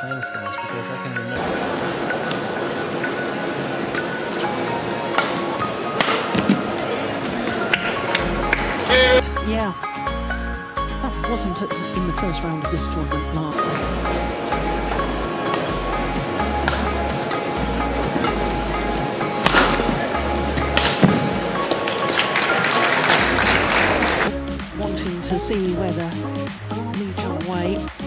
playing styles because I can remember. Yeah, that wasn't in the first round of this tournament last. Wanting to see whether Lee Chong Wei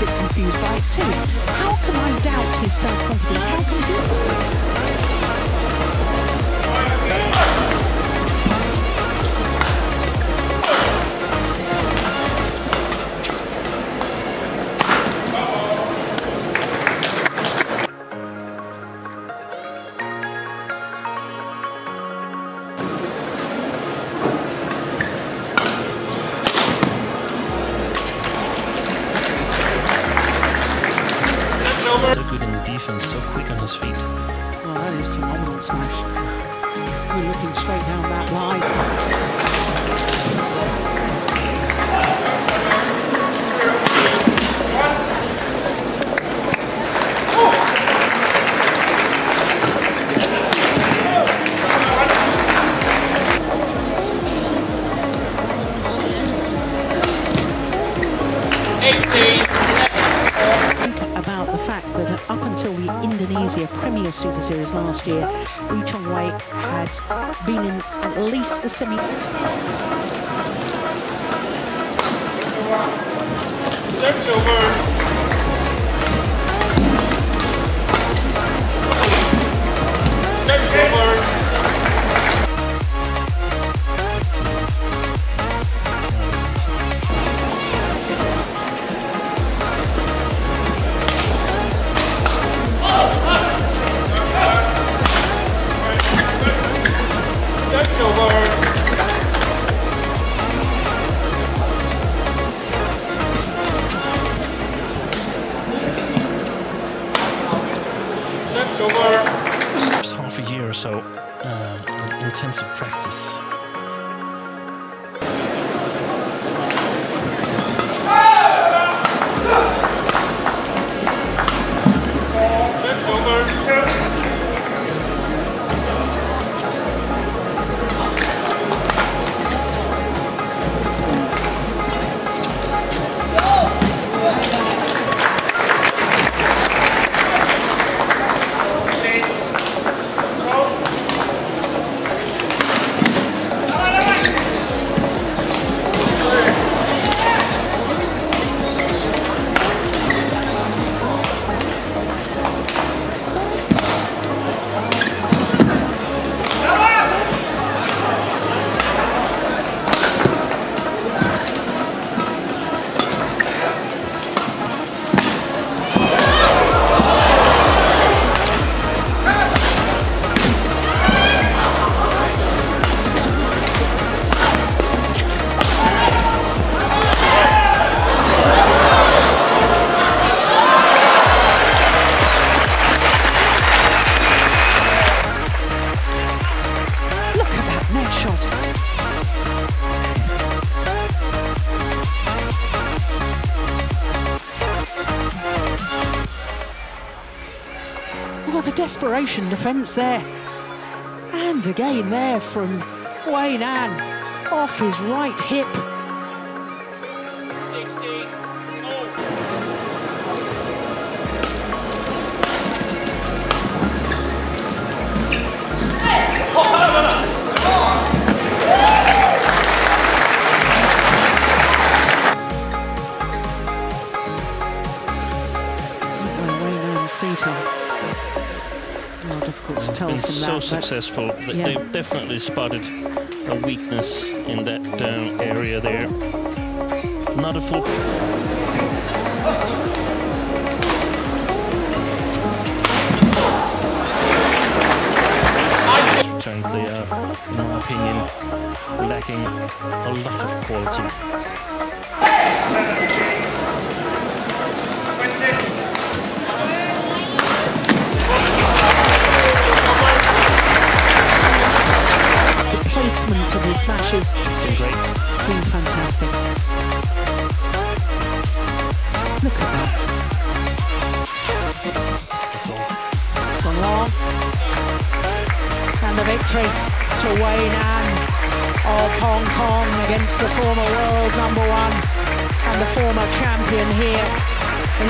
bit confused by it too. How can I doubt his self-confidence? How can he? His feet. Oh, that is phenomenal smash. We're looking straight down that line. think up until the Indonesia Premier Super Series last year, Lee Chong Wei had been in at least the semi. Over. Half a year or so uh, intensive practice. Desperation defence there. And again there from Wei Nan off his right hip. 60. Where Wei Nan's feet are. Difficult to tell Been from so that. but- successful that yeah. they've definitely spotted a weakness in that um, area there. Not a full. Returns they are, in my opinion, lacking a lot of quality. Placement of his smashes It's been great. been fantastic. Look at that. That's long. And the victory to Wei Nan of Hong Kong against the former world number one and the former champion here,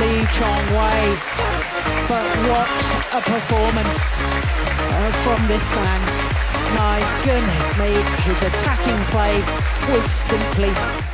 Lee Chong Wei. But what a performance uh, from this man. My goodness me, his attacking play was simply